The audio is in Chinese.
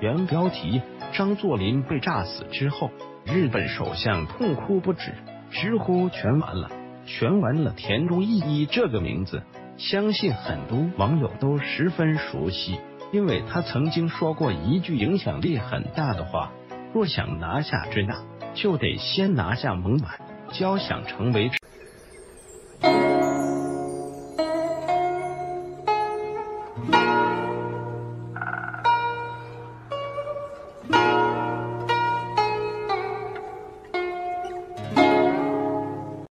原标题张作霖被炸死之后日本首相痛哭不止直呼全完了。全完了田中义一这个名字相信很多网友都十分熟悉因为他曾经说过一句影响力很大的话若想拿下支那就得先拿下蒙满交响成为